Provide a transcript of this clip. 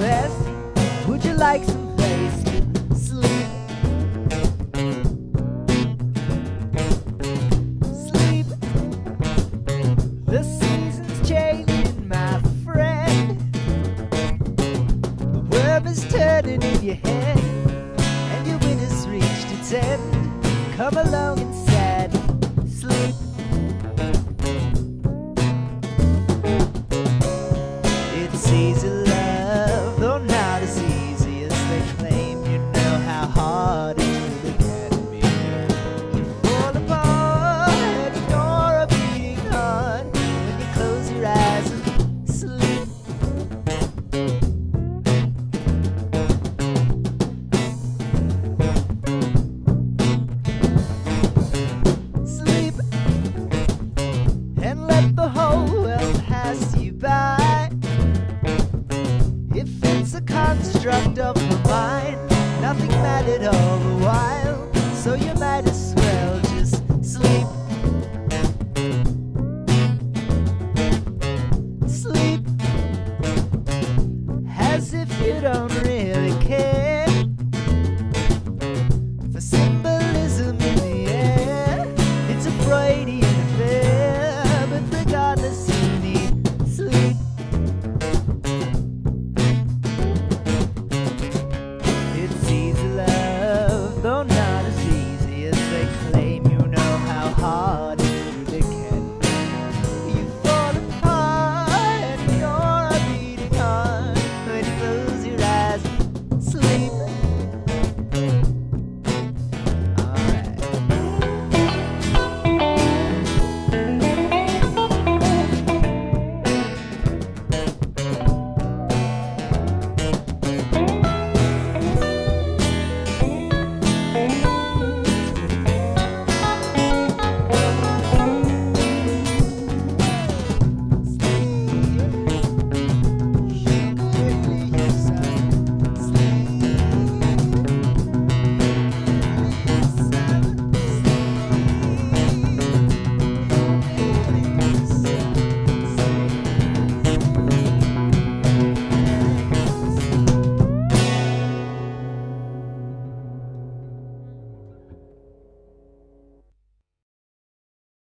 rest? Would you like some place to sleep? Sleep. The season's changing, my friend. The worm is turning in your head, and your winter's reached its end. Come along and see. construct of the mind. Nothing mattered all the while, so you might as well just sleep. Sleep as if you don't.